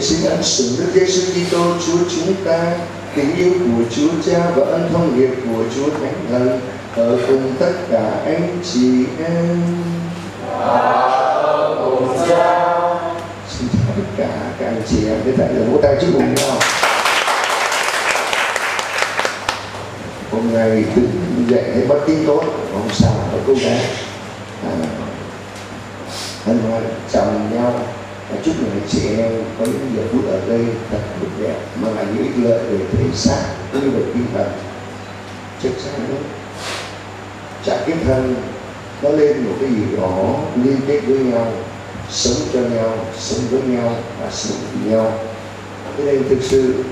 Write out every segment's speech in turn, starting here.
xin ân sủng Đức Giêsu Kitô Chúa chúng ta, tình yêu của Chúa Cha và ân thông nghiệp của Chúa Thánh Thần ở cùng tất cả anh chị em. Xin chào tất cả các anh chị em với tại giờ vỗ tay chúc mừng nhau. Hôm nay tự dậy thấy bất tin tốt, không sao có cô gái à, hân chào chồng nhau và chúc mừng chị em có những giờ phút ở đây thật tốt đẹp mà là những ích lợi về thể xác cũng như về tinh thần. Chắc chắn đó trạng cái thân, nó lên một cái gì đó liên kết với nhau, sống cho nhau, sống với nhau và sống với nhau. Thế nên thực sự,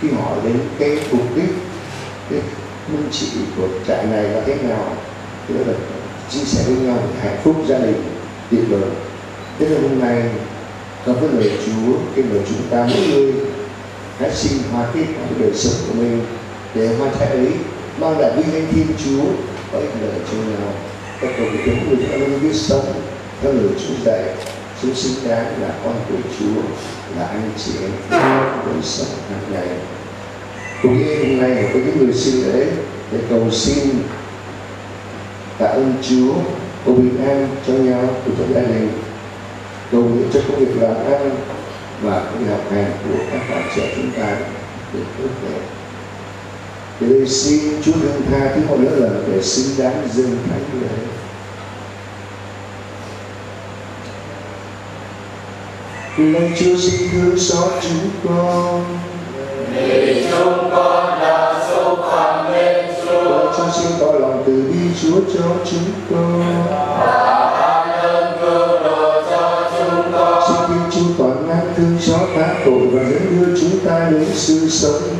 khi hỏi đến cái mục đích, cái minh trị của trại này là thế nào, thì đó là chia sẻ với nhau hạnh phúc gia đình tuyệt vời thế nên hôm nay có cái lời Chúa, cái lời chúng ta mỗi người hãy xin hoạt kết cái đời sống của mình để hoa thẻ ấy mang lại vinh danh Thiên Chúa. Có ích lợi cho nhau. Các cầu nguyện chúng người đã luôn biết sống theo lời Chúa dạy. Chúng xứng đáng là con của Chúa, là anh chị em đời sống hàng ngày. Cũng như hôm nay có những người xin lễ để cầu xin tạ ơn Chúa, cầu bình an cho nhau. Của cho gia đình cầu nguyện cho công việc làm ăn và công việc học hành của các bạn trẻ chúng ta được tốt đẹp. Để đây xin Chúa thương tha thứ một nữa là để xứng đáng dâng thánh lễ Lạy Chúa xin thương xót chúng con. Vì chúng con đã xúc phạm lên Chúa. Lạy Chúa xin tỏ lòng từ bi Chúa cho chúng con đến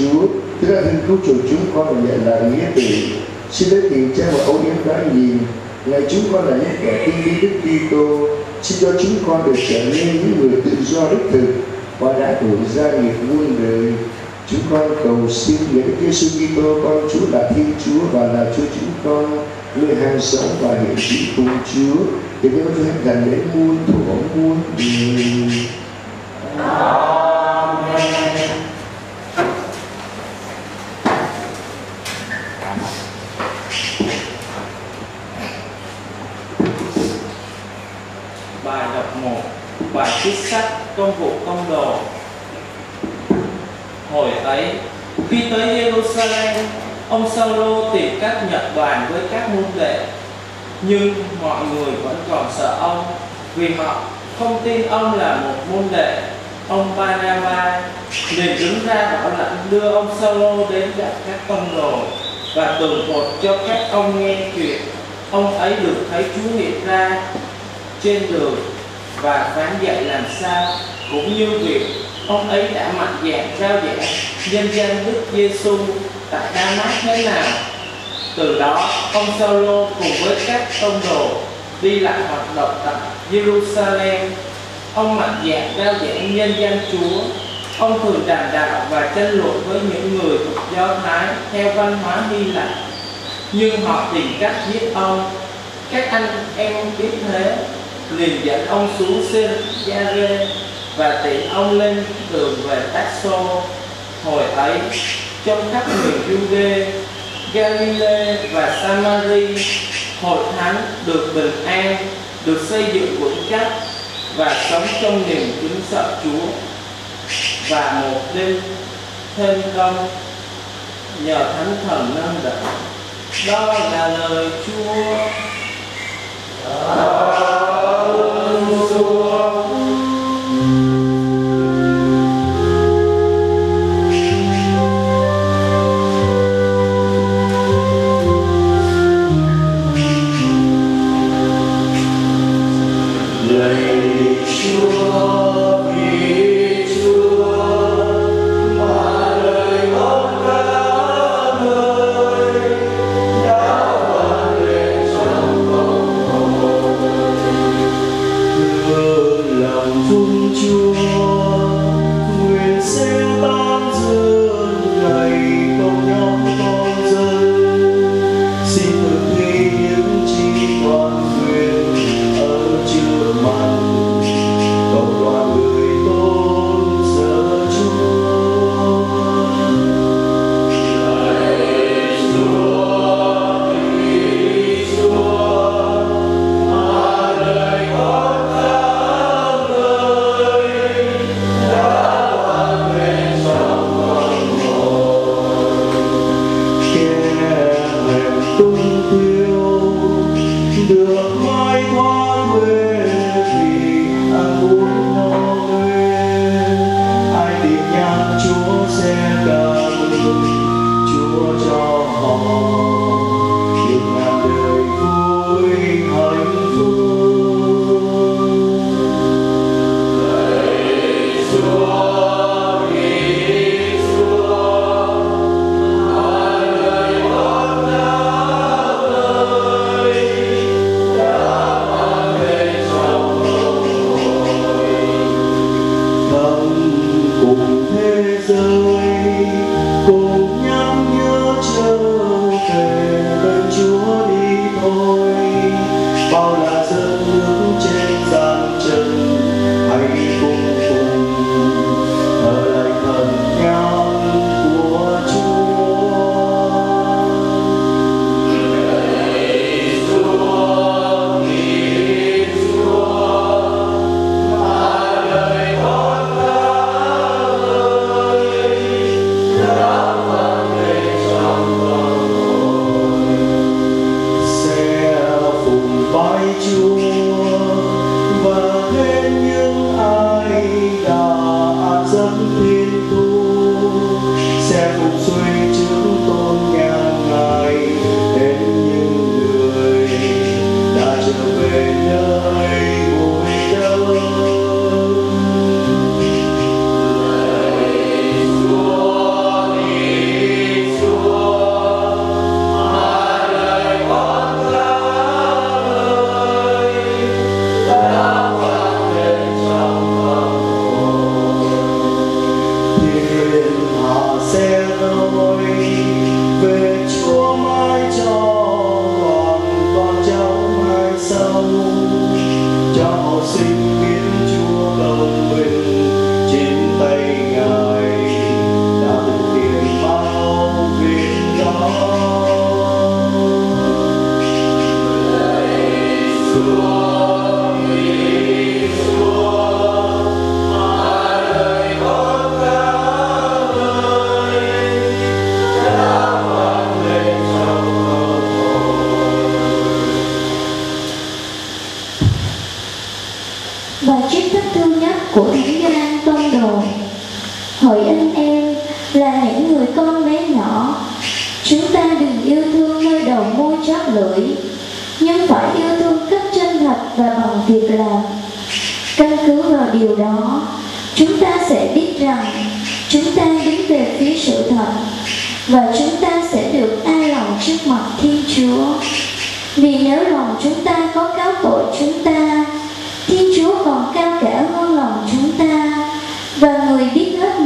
Chúa, chúng ta thân cứu chuộc chúng con và nhận lại nghĩa tử. Xin lấy tiền cha và âu yếm đã nhìn, ngày chúng con là những kẻ tin đi Đức Kitô, xin cho chúng con được trở nên những người tự do đích thực và đã đổi ra nghiệp muôn đời. Chúng con cầu xin người Đức Giêsu Kitô con Chúa là Thiên Chúa và là Chúa chúng con, người hàng sống và hiện trí cùng Chúa, để cho Chúa hết gần đến muôn thuở muôn đời. Bài đọc 1 Bài viết sách Công vụ công đồ Hồi ấy, khi tới Jerusalem, ông Saulo tìm cách nhập đoàn với các môn đệ. Nhưng mọi người vẫn còn sợ ông, vì họ không tin ông là một môn đệ. Ông Barnabas liền đứng ra bảo lãnh đưa ông Saulo đến gặp các tông đồ và tường thuật cho các ông nghe chuyện. Ông ấy được thấy Chúa hiện ra trên đường và phán dạy làm sao cũng như việc ông ấy đã mạnh dạn trao giảng nhân danh Đức Giêsu tại Đa-mát thế nào. Từ đó, ông Saulo cùng với các tông đồ đi lại hoạt động tại Jerusalem. Ông mạnh dạn rao giảng nhân danh Chúa. Ông thường đàm đạo và tranh luận với những người thuộc Do Thái theo văn hóa Hy Lạp. Nhưng họ tìm cách giết ông. Các anh em biết thế liền dẫn ông xuống Sen-gia-rê và tiện ông lên đường về Tasso. Hồi ấy, trong khắp miền Jude, Galilee và Samari, hội thánh được bình an, được xây dựng vững chắc và sống trong niềm kính sợ Chúa. Và một đêm thêm công nhờ thánh thần nâng đỡ. Đó là lời Chúa.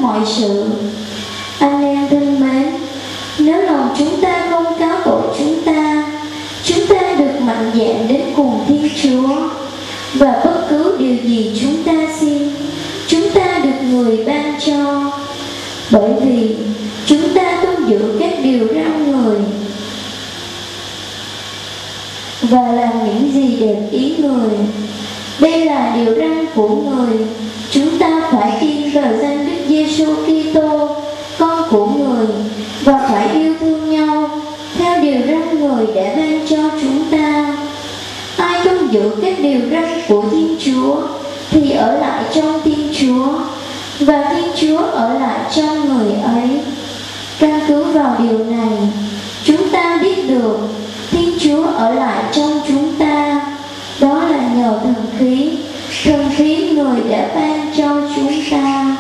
Mọi sự. Anh em thân mến, nếu lòng chúng ta không cáo tội chúng ta, chúng ta được mạnh dạn đến cùng Thiên Chúa và bất cứ điều gì chúng ta xin, chúng ta được người ban cho. Bởi vì chúng ta tuân giữ các điều răn người và làm những gì đẹp ý người. Đây là điều răn của người. Chúng ta phải tin vào danh tuân các điều răn của Thiên Chúa thì ở lại trong Thiên Chúa và Thiên Chúa ở lại trong người ấy. Căn cứ vào điều này, chúng ta biết được Thiên Chúa ở lại trong chúng ta. Đó là nhờ thần khí, thần khí người đã ban cho chúng ta.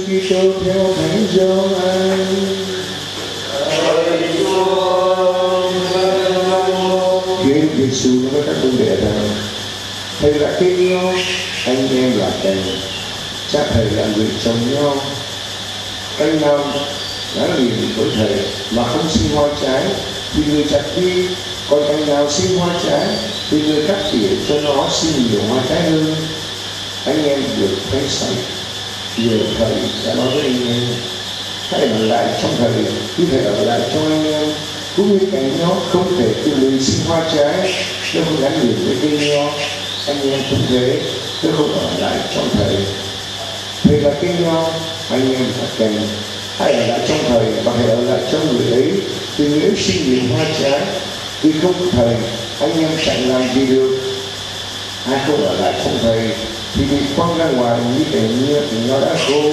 Đức Kitô theo Thánh Gioan Khiến Giêsu nói với các môn đệ rằng Thầy là cây nho, anh em là cành Cha thầy là người trồng nho. Canh năm gắn liền với thầy mà không sinh hoa trái thì người chặt đi. Còn cành nào sinh hoa trái thì người cắt tỉa cho nó sinh nhiều hoa trái hơn. Anh em được thấy sạch nhiều thầy đã nói với anh ờ, em hãy ở lại trong thầy cứ thể ở lại trong anh em cũng như cành nho không thể tự mình sinh hoa trái nếu không gắn liền với cây nho anh em cũng thế nếu không ở lại trong thầy. Thầy là cây nho anh em là cành hãy ở lại trong thầy và hãy ở lại trong người ấy. Thì nếu sinh liền hoa trái vì không có thầy, anh em chẳng làm gì được. Ai không ở lại trong thầy thì bị quăng ra ngoài như cái như thì nó đã khô.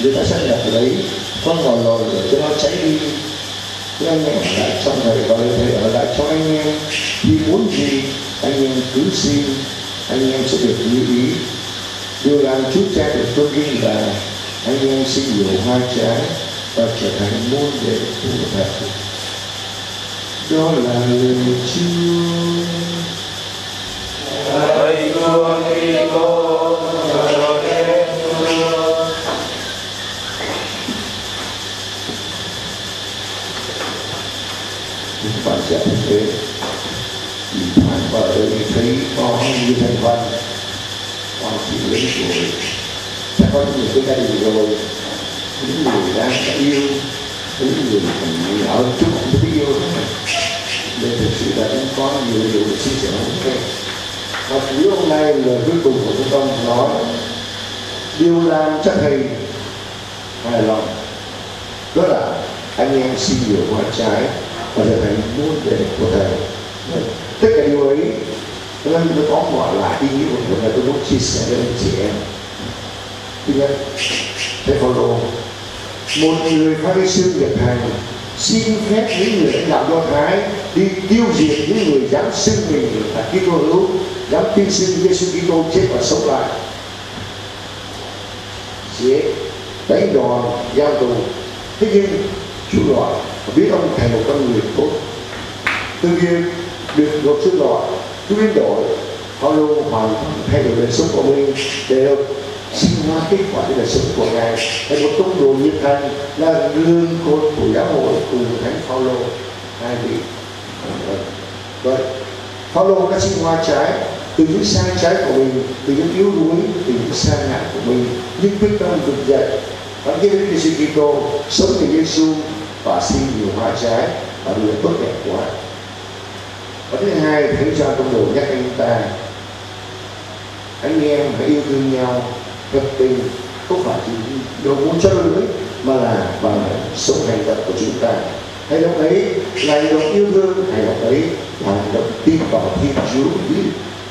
Người ta sẽ nhặt lấy, quăng vào lò để cho nó cháy đi. Thế anh em ở lại trong thầy và thầy ở lại cho anh em. Đi muốn gì, anh em cứ xin. Anh em sẽ được như ý. Điều làm chút cha được tôn vinh là anh em xin hiểu hoa trái và trở thành môn đệ của thầy đó là lời Chúa Hỡi Chúa Kitô, chúng bạn sẽ thế. Nhìn thoáng vào đây thấy có như thành văn. Con chỉ lớn tuổi. Có những cái gia đình rồi. Những người đang đã yêu. Những người còn nhỏ chút biết yêu đây thực sự là cũng có nhiều điều để chia sẻ với các và chủ yếu hôm nay lời cuối cùng của chúng con nói điều làm chắc hay hài lòng. Đó là anh em xin hiểu hoa trái và trở thành môn đề của thầy. Tất cả điều ấy nó có gọi là ý nghĩa của thầy tôi muốn chia sẻ với anh chị em. Thứ nhất, thầy Phaolô, một người Pharisee nhập hành xin phép những người lãnh đạo do thái đi tiêu diệt những người dám xưng mình là Kitô hữu dám tin xin Giêsu Kitô chết và sống lại. Dễ đánh đòn giam tù. Thế nhưng, Chúa loại và biết ông thành một con người tốt. Tự nhiên, được nộp xuống loại Chúa biến đổi, họ luôn hoàn toàn thay đổi đời sống của mình để được sinh hóa kết quả cho đời sống của ngài. Là một tông đồ nhiệt thành là lương cột của giáo hội cùng thánh Phaolô. Hai vị. Vậy Phaolô đã sinh hoa trái từ những sai trái của mình, từ những yếu đuối, từ những sai ngại của mình. Nhưng quyết tâm vực dậy. Và nghĩ đến Giêsu Kitô, sống như Giêsu và xin nhiều hoa trái và điều tốt đẹp của anh. Và thứ hai thánh cha công đồ nhắc anh ta. Anh em hãy yêu thương nhau, thật tình. Không phải chỉ đồ muốn cho lưỡi mà là bằng sống hành động của chúng ta. Hành động ấy là hành động yêu thương hành động ấy là hành động tin vào thiên chúa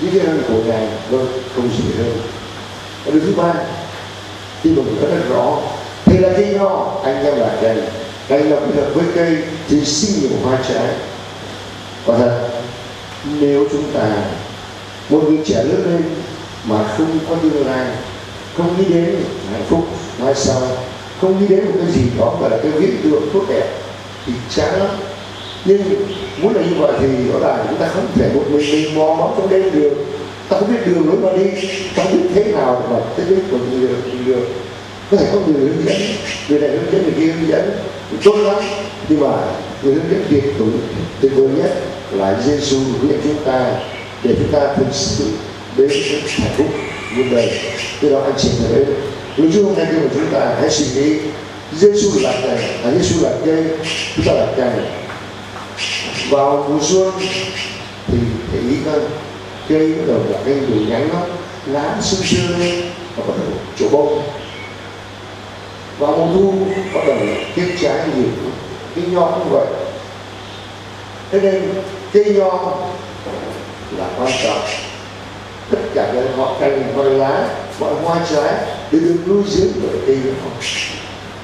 với cái ăn của ngài vâng không gì hơn. Và điều thứ ba thì mình rất rõ, thì là cây nho anh em là cây. Cây lập hợp với cây thì sinh nhiều hoa trái. Và thật nếu chúng ta, một người trẻ lớn lên mà không có tương lai, không nghĩ đến hạnh phúc, mai sau, không nghĩ đến một cái gì đó gọi là cái viễn tượng tốt đẹp, thì chán lắm nhưng muốn là như vậy thì rõ ràng chúng ta không thể một mình mình mò mẫm trong đêm được. Ta không biết đường lối mà đi, ta không biết thế nào mà tới đích của người được được. Có thể có người hướng dẫn, người này hướng dẫn, người kia hướng dẫn. Tốt lắm. Nhưng mà người hướng dẫn tuyệt đối tuyệt vời nhất là Giêsu hướng dẫn chúng ta để chúng ta thực sự đến với hạnh phúc như đời. Từ đó anh chị thấy nội dung hôm nay của chúng ta hãy suy nghĩ Giêsu là cây à Giêsu là cây chúng ta là cây vào mùa xuân thì để ý cây bắt đầu là cây đủ nhánh nó lá sưng sưa lên và bắt đầu chỗ bông. Vào mùa thu, bắt đầu kết trái nhiều, cái nho cũng vậy. Thế nên cây nho là quan trọng. Tất cả những họ cành hoa lá, mọi hoa trái đều được nuôi dưỡng bởi cây nho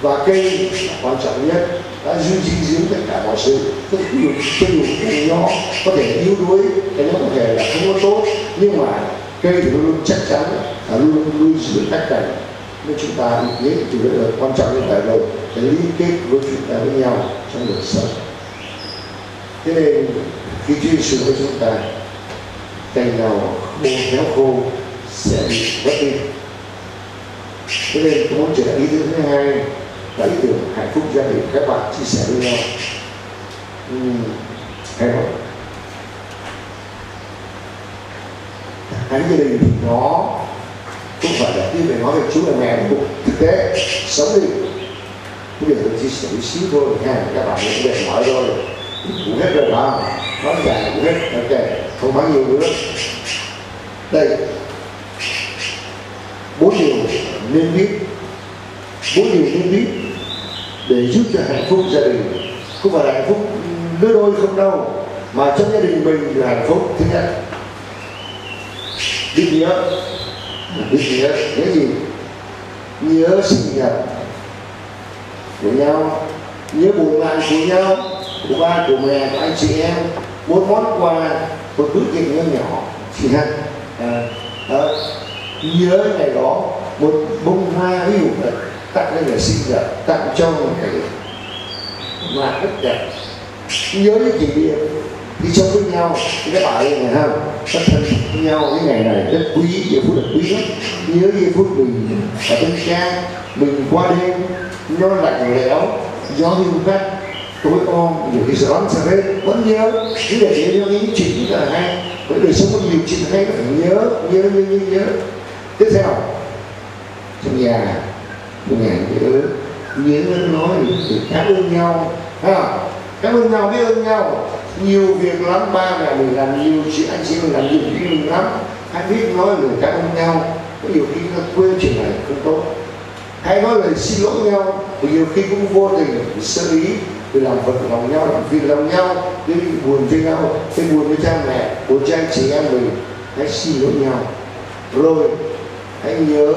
và cây là quan trọng nhất đã duy dinh dưỡng tất cả mọi sự cái điều cái điều dụ nhỏ có thể yếu đuối, cái nó có thể là không có tốt. Nhưng mà cây thì luôn luôn chắc chắn là luôn luôn nuôi dưỡng cách cả nên chúng ta nhớ chủ đề là quan trọng như tại đầu để liên kết với chúng ta với nhau trong đời sống. Thế nên khi Chúa Giêsu với chúng ta cành nào khô héo khô sẽ bị vất đi. Thế nên tôi muốn trở lại ý thứ hai là ý tưởng hạnh phúc gia đình các bạn chia sẻ với nhau. Uhm, hay không hạnh gia đình thì nó không phải là khi mình nói về chú là mẹ cũng thực tế sống đi. Bây giờ tôi chia sẻ một xíu thôi nha các bạn cũng mệt mỏi rồi. Cũng hết rồi đó nói dài cũng hết. Ok không nói nhiều nữa. Đây. Bốn điều nên biết mỗi điều nên biết để giúp cho hạnh phúc gia đình. Không phải là hạnh phúc đứa đôi không đâu mà trong gia đình mình là hạnh phúc thứ nhất. Biết nhớ biết nhớ nhớ gì? Nhớ sinh nhật của nhau nhớ buồn bạn của nhau của ba của mẹ của anh chị em một món quà một bữa tiệc nhỏ nhỏ. Chị ha à, à, nhớ ngày đó một bông hoa ví dụ vậy tặng lên người sinh nhật, tặng cho một cái mà rất đẹp. Nhớ những kỷ niệm đi chơi với nhau. Thì các bạn này ha rất thân với nhau. Cái ngày này rất quý giờ phút là quý lắm nhớ giây phút mình ở bên cha mình qua đêm. Nó lạnh lẽo, gió hiu cắt tối om, nhiều khi gió sao hết. Vẫn nhớ. Cứ để nhớ những chuyện rất là hay. Với đời sống có nhiều chuyện hay phải nhớ nhớ nhớ nhớ nhớ. Tiếp theo, trong nhà ngàn chữ nhớ nhớ nói thì cảm ơn nhau, ha. Cảm ơn nhau, biết ơn nhau. Nhiều việc lắm, ba ngày mình làm nhiều, chị anh chị mình làm nhiều việc mình lắm. Hãy biết nói lời cảm ơn nhau. Có nhiều khi nó quên chuyện này không tốt. Hãy nói lời xin lỗi nhau. Vì nhiều khi cũng vô tình sơ ý vì làm vật lòng nhau, làm việc lòng nhau. Đi buồn với nhau cái buồn với cha mẹ, buồn cha chị em mình. Hãy xin lỗi nhau. Rồi, hãy nhớ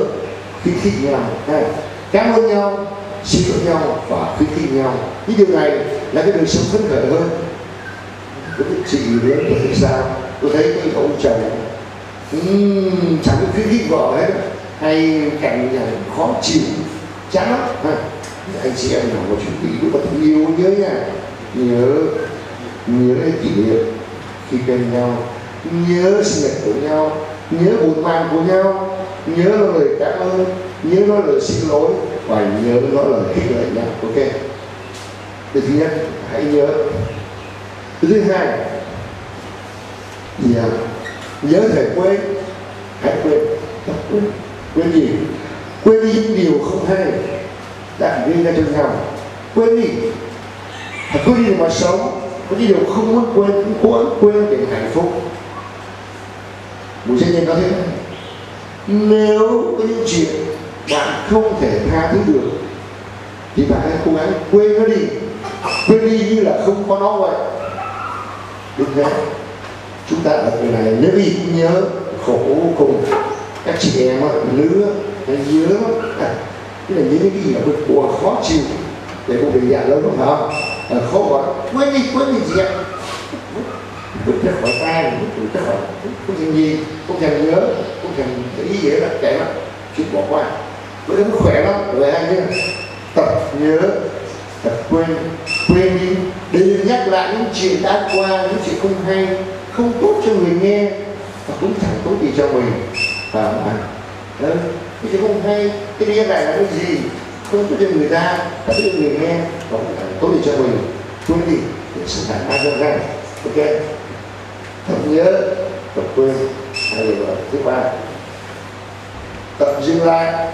khuyến khích nhau này cảm ơn nhau xin lỗi nhau và khuyến khích nhau. Những điều này là cái đời sống phấn khởi hơn. Với cái chị lớn tôi thấy sao? Tôi thấy cái ông chồng uhm, chẳng có khuyến khích vợ hết. Hay cạnh nhà khó chịu chán lắm. Ha anh chị em nào có chuẩn bị lúc mà thương yêu nhớ nha. Nhớ nhớ cái kỷ niệm khi bên nhau. Nhớ sinh nhật của nhau nhớ buồn mang của nhau. Nhớ lời cảm ơn nhớ nói lời xin lỗi và nhớ nói lời khích lệ nhau ok. Điều thứ nhất, hãy nhớ. Thứ hai gì à? nhớ thể quên hãy quên quên quên gì. Quên đi những điều không hay đã gây ra cho nhau. Quên đi. Hãy quên đi để mà sống. Có những điều không muốn quên cũng cố quên để hạnh phúc. Một doanh nhân có thế này nếu có những chuyện bạn không thể tha thứ được. Thì bạn hãy cố gắng quên nó đi. Quên đi như là không có nó vậy. Đúng thế. Chúng ta ở người này nếu gì cũng nhớ khổ cùng các chị em lứa hay nhớ. À, tức là nhớ những cái gì mà bực bội khó chịu để không bị già lớn phải không? À, khó quá quên đi quên đi gì ạ? Vứt ra khỏi tay vứt ra khỏi không cần gì không cần nhớ không cần ý gì là kệ mà chuyện bỏ qua bữa đó khỏe lắm. Rồi anh chứ tập nhớ, tập quên quên đi. Đừng nhắc lại những chuyện đã qua, những chuyện không hay, không tốt cho người nghe, và cũng chẳng tốt gì cho mình. Và mà cái chuyện không hay, cái nghe này là cái gì? Không tốt cho người ta tốt cho người nghe, và cũng chẳng tốt gì cho mình. Quên đi, để sự thành ra cho ra. Ok? Tập nhớ, tập quên hai điều thứ ba. Tập dừng lại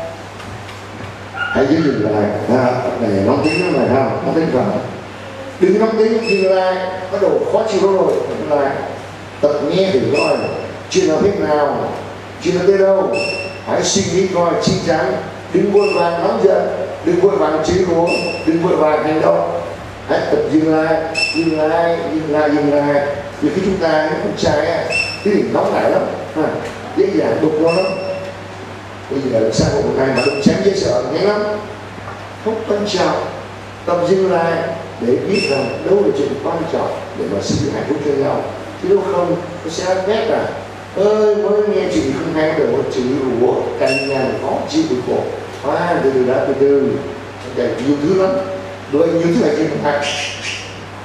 hãy giữ gìn lại ha này nóng tiếng nó này ha nóng tiếng vào đừng nóng tiếng khi lại bắt đầu khó chịu rồi. Dừng lại tập nghe thử coi. Chuyện nào thế nào? Chuyện nó tới đâu? Hãy suy nghĩ coi chín chắn. Đừng vội vàng nóng giận. Đừng vội vàng chế cố, đừng vội vàng hành động. Hãy tập dừng lại dừng lại dừng lại dừng lại. Vì khi chúng ta những con trai á cái đỉnh nóng lại lắm. Ha dễ dàng đục nó lắm bây giờ là xã hội này mà đụng sáng dễ sợ nhanh lắm. Không quan trọng tâm riêng lại để biết rằng đâu là chuyện quan trọng để mà sử hạnh phúc cho nhau. Chứ nếu không nó sẽ ghét là ơi mới nghe chuyện không hay được một chữ của cằn nhằn khó chịu bực khổ à, từ từ đã từ từ. Để nhiều thứ lắm. Đôi nhiều thứ này chuyện không hay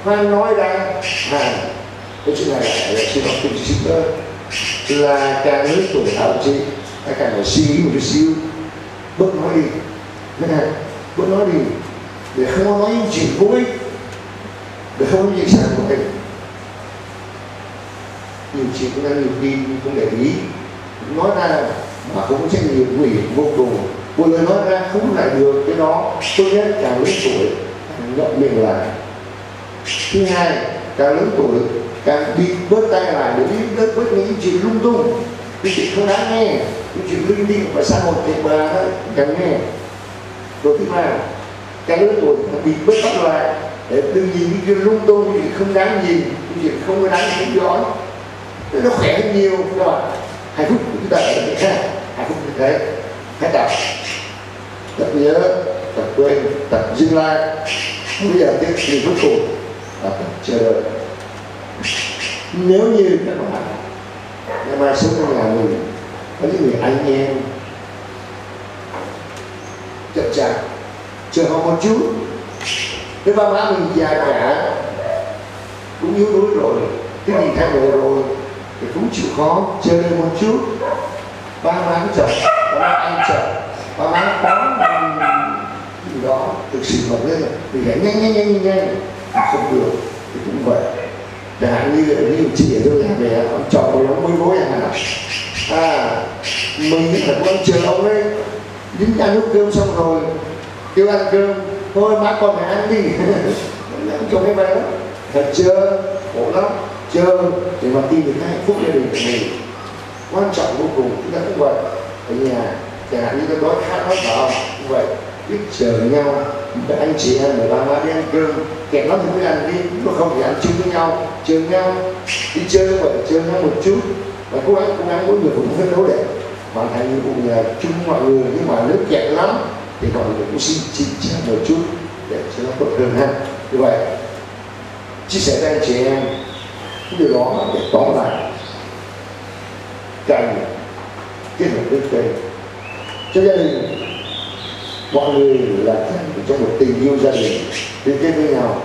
hoa nói rằng à, cái chuyện này là xin học cùng chị nữa là càng lớn tuổi nào chị ta càng phải suy nghĩ một chút xíu. Bớt nói đi. Thế này bớt nói đi. Để không có nói những chuyện vô ích. Để không có những sản của mình. Nhiều chuyện cũng đang nhiều khi không để ý. Nói ra mà cũng trách nhiều nguy hiểm vô cùng. Một lời nói ra không lại được cái đó. Tốt nhất càng lớn tuổi nhận mình lại. Thứ hai, càng lớn tuổi, càng bị bớt tay lại để đi bớt bớt những chuyện lung tung cái chuyện không đáng nghe. Cái chuyện linh tinh và xã hội thiệt bà đó nghe. Rồi thứ ba cái lứa tuổi bị bất bắt lại để đừng nhìn những chuyện lung tung những chuyện không đáng nhìn những chuyện không có đáng nhìn dõi nó khỏe hơn nhiều, các bạn. Hạnh phúc của chúng ta là như thế. Hạnh phúc như thế. Hãy tập. Tập nhớ, tập quên, tập dừng lại. Bây giờ tiếp thì cuối cùng. Là tập chờ đợi. Nếu như các bạn ngày mai sống trong nhà mình. Có những người anh em. Chậm chạp. Chờ họ một chút. Nếu ba má mình già cả. Cũng yếu đuối rồi. Cái gì thay đổi rồi. Thì cũng chịu khó. Chờ đợi một chút. Ba má chậm. Ba má anh chậm. Ba má có gì đó thực sự mà lên. Thì phải nhanh nhanh nhanh nhanh nhanh. Không được. Thì cũng vậy hạn như như chị ở nhà về ông chọn một nhóm mới chẳng hạn à mình phải quan chờ ông ấy. Dính ăn lúc cơm xong rồi kêu ăn cơm. Thôi má con phải ăn đi. Cho cái bé thật chờ khổ lắm. Chờ để mà tìm được cái hạnh phúc gia đình của mình. Quan trọng vô cùng chúng ta cũng vậy. Ở nhà chẳng hạn như tôi nói khát nói bảo cũng vậy. Biết chờ nhau các anh chị em người ba má đi ăn cơm kẹt lắm thì cứ ăn đi. Nó không thì ăn chung với nhau, chơi nhau, đi chơi vậy chơi nhau một chút. Và cố gắng cố gắng mỗi người cũng phấn đấu để hoàn thành nhiệm vụ nhà chung mọi người. Nhưng mà nếu kẹt lắm, thì mọi người cũng xin xin chia một chút để cho nó tốt hơn ha. Như vậy, chia sẻ với anh chị em cái điều đó để tóm lại cần kết hợp với cây. Cho gia đình mọi người là trong một tình yêu gia đình. Liên kết với nhau.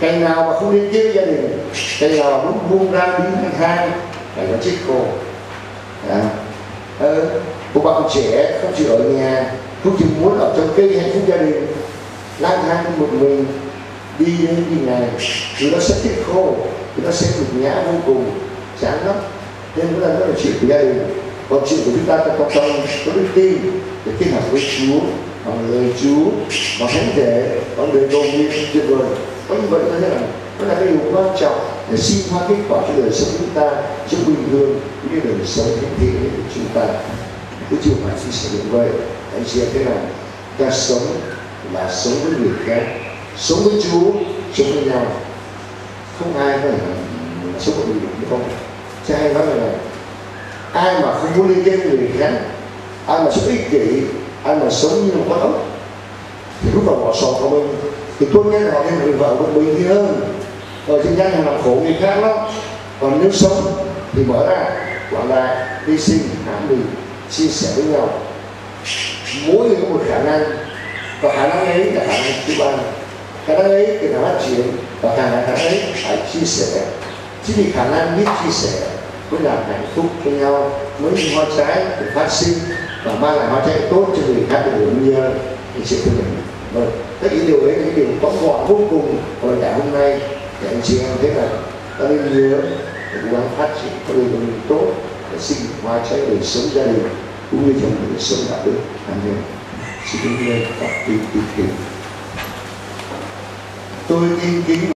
Cành nào mà không liên kết với gia đình cành nào mà muốn buông ra đi thang thang phải nó chết khô. À. ờ, một bạn trẻ không chịu ở nhà không chỉ muốn ở trong cây hạnh phúc gia đình lang thang một mình đi đến đi này thì nó sẽ chết khô thì nó sẽ nhục nhã vô cùng chán lắm. Nên nó là nó là chuyện của gia đình. Còn chuyện của chúng ta trong cộng đồng có đức tin để kết hợp với Chúa bằng lời Chúa bằng thánh thể bằng lời cầu nguyện tuyệt vời. Có như vậy tôi thấy là nó là cái điều quan trọng để sinh hóa kết quả cho đời sống chúng ta trong bình thường cũng như đời sống thánh thiện của chúng ta. Cứ chiều phải chia sẻ như vậy anh chị em thế nào ta sống là sống với người khác, sống với Chúa, sống với nhau. Không ai có thể sống với người được không? Cha hay nói là, ai mà không muốn liên kết với người khác, ai mà sống ích kỷ anh mà sống như một con ốc? Thì lúc vào bỏ sò của mình. Thì tốt nhất là họ nên người vợ của mình thì hơn. Ở trên nhanh làm khổ người khác lắm. Còn nếu sống thì mở ra quản đại đi sinh, hãm mình chia sẻ với nhau. Mỗi người có một khả năng. Và khả năng ấy là khả năng thứ ba. Khả năng ấy thì là phát triển. Và khả năng ấy phải chia sẻ. Chính vì khả năng biết chia sẻ mới làm hạnh phúc cho nhau. Mới hoa trái để phát sinh và mang lại hoa trái tốt cho người khác cũng như anh chị của mình vâng. Tất những điều đấy là những điều tóm gọn vô cùng ở ngày hôm nay để anh chị em thấy là ta nên nhớ để cố gắng phát triển con người của mình tốt để sinh hoa trái đời sống gia đình cũng như trong đời sống đạo đức em. xin kính lên và tin tin kính tôi tin kính